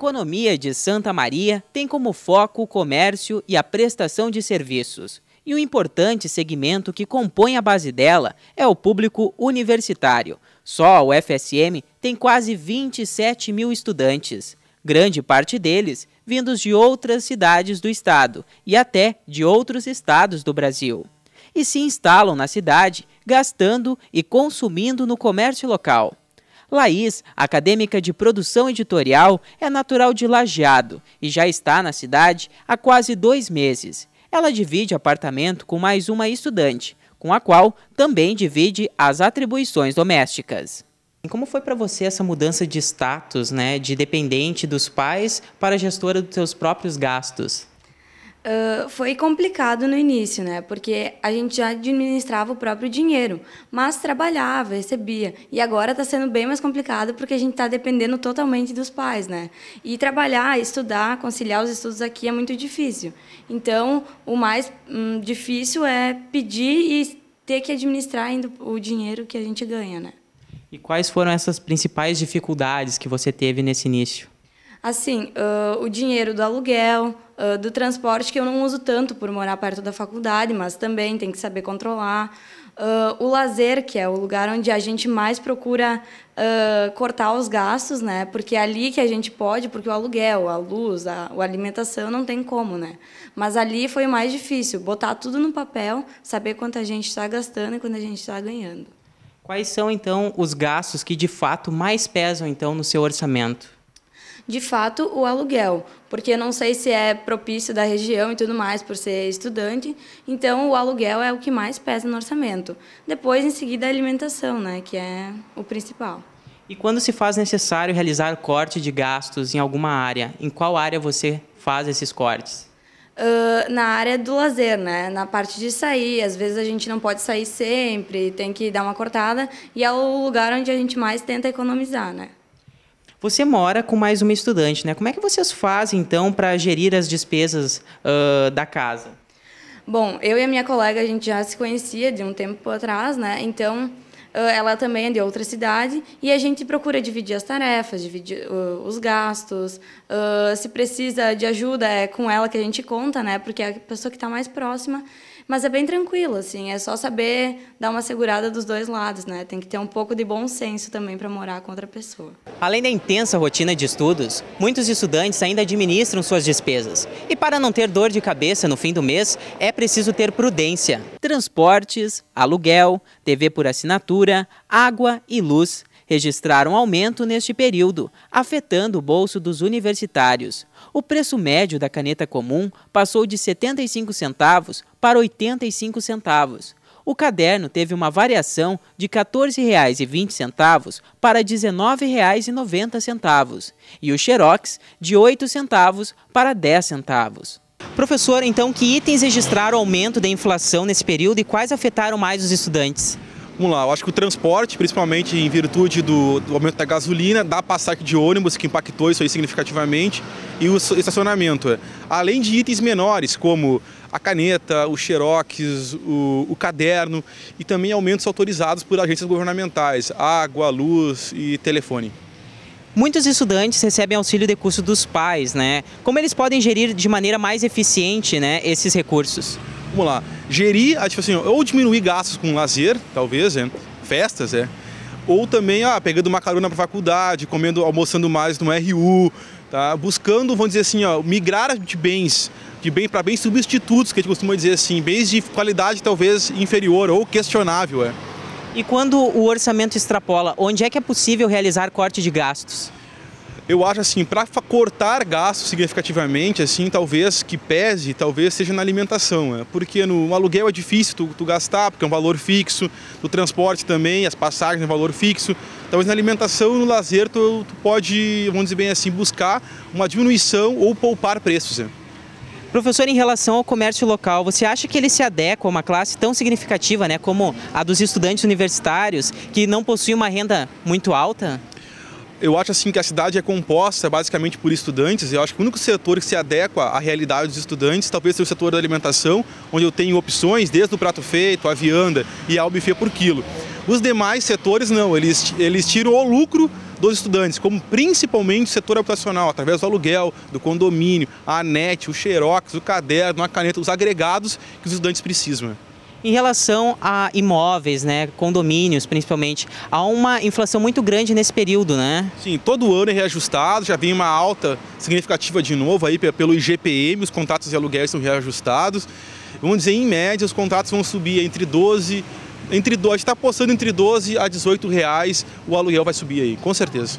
economia de Santa Maria tem como foco o comércio e a prestação de serviços. E um importante segmento que compõe a base dela é o público universitário. Só a UFSM tem quase 27 mil estudantes, grande parte deles vindos de outras cidades do estado e até de outros estados do Brasil. E se instalam na cidade, gastando e consumindo no comércio local. Laís, acadêmica de produção editorial, é natural de Lajeado e já está na cidade há quase dois meses. Ela divide apartamento com mais uma estudante, com a qual também divide as atribuições domésticas. Como foi para você essa mudança de status, né, de dependente dos pais para gestora dos seus próprios gastos? Uh, foi complicado no início, né? Porque a gente já administrava o próprio dinheiro, mas trabalhava, recebia. E agora está sendo bem mais complicado porque a gente está dependendo totalmente dos pais, né? E trabalhar, estudar, conciliar os estudos aqui é muito difícil. Então, o mais hum, difícil é pedir e ter que administrar ainda o dinheiro que a gente ganha, né? E quais foram essas principais dificuldades que você teve nesse início? Assim, uh, o dinheiro do aluguel, uh, do transporte, que eu não uso tanto por morar perto da faculdade, mas também tem que saber controlar. Uh, o lazer, que é o lugar onde a gente mais procura cortar os gastos, né? Porque é ali que a gente pode, porque o aluguel, a luz, a, a alimentação não tem como, né? Mas ali foi o mais difícil, botar tudo no papel, saber quanto a gente está gastando e quanto a gente está ganhando. Quais são então os gastos que de fato mais pesam então no seu orçamento? De fato, o aluguel, porque eu não sei se é propício da região e tudo mais por ser estudante, então o aluguel é o que mais pesa no orçamento. Depois, em seguida, a alimentação, né, que é o principal. E quando se faz necessário realizar corte de gastos em alguma área, em qual área você faz esses cortes? uh, na área do lazer, né? Na parte de sair, às vezes a gente não pode sair sempre, tem que dar uma cortada e é o lugar onde a gente mais tenta economizar, né? Você mora com mais uma estudante, né? Como é que vocês fazem então para gerir as despesas uh, da casa? Bom, eu e a minha colega a gente já se conhecia de um tempo atrás, né? Então ela também é de outra cidade e a gente procura dividir as tarefas, dividir uh, os gastos. Uh, se precisa de ajuda, é com ela que a gente conta, né? Porque é a pessoa que está mais próxima. Mas é bem tranquilo, assim, é só saber dar uma segurada dos dois lados, né? Tem que ter um pouco de bom senso também para morar com outra pessoa. Além da intensa rotina de estudos, muitos estudantes ainda administram suas despesas. E para não ter dor de cabeça no fim do mês, é preciso ter prudência. Transportes, aluguel, TV por assinatura, água e luz registraram aumento neste período, afetando o bolso dos universitários. O preço médio da caneta comum passou de 75 centavos para 85 centavos. O caderno teve uma variação de R$ 14,20 para R$ 19,90 e o xerox de 8 centavos para 10 centavos. Professor, então que itens registraram aumento da inflação nesse período e quais afetaram mais os estudantes? Vamos lá, eu acho que o transporte, principalmente em virtude do, do aumento da gasolina, da passagem de ônibus, que impactou isso aí significativamente, e o estacionamento. É. Além de itens menores, como a caneta, o xerox, o, o, caderno e também aumentos autorizados por agências governamentais, água, luz e telefone. Muitos estudantes recebem auxílio de custo dos pais, né? Como eles podem gerir de maneira mais eficiente né, esses recursos? Vamos lá, gerir, ah, tipo assim, ou diminuir gastos com lazer, talvez, é, festas, é, ou também ah, pegando uma carona para faculdade, comendo, almoçando mais no RU, tá? buscando, vamos dizer assim, ó, migrar de bens, de bem para bens substitutos, que a gente costuma dizer assim, bens de qualidade talvez inferior ou questionável. É. E quando o orçamento extrapola, onde é que é possível realizar corte de gastos? Eu acho assim, para cortar gastos significativamente, assim, talvez que pese, talvez seja na alimentação, né? porque no aluguel é difícil tu, tu, gastar, porque é um valor fixo, no transporte também, as passagens é um valor fixo, talvez na alimentação e no lazer tu, tu pode, vamos dizer bem assim, buscar uma diminuição ou poupar preços. Né? Professor, em relação ao comércio local, você acha que ele se adequa a uma classe tão significativa, né, como a dos estudantes universitários, que não possuem uma renda muito alta? Eu acho assim que a cidade é composta basicamente por estudantes. Eu acho que o único setor que se adequa à realidade dos estudantes talvez seja o setor da alimentação, onde eu tenho opções desde o prato feito, a vianda e ao buffet por quilo. Os demais setores não, eles, eles tiram o lucro dos estudantes, como principalmente o setor habitacional, através do aluguel, do condomínio, a net, o xerox, o caderno, a caneta, os agregados que os estudantes precisam. Em relação a imóveis, né, condomínios principalmente, há uma inflação muito grande nesse período, né? Sim, todo ano é reajustado, já vem uma alta significativa de novo aí pelo IGPM, os contratos de aluguel são reajustados. Vamos dizer, em média, os contratos vão subir entre 12, entre, a gente está apostando entre 12 a 18 reais, o aluguel vai subir aí, com certeza.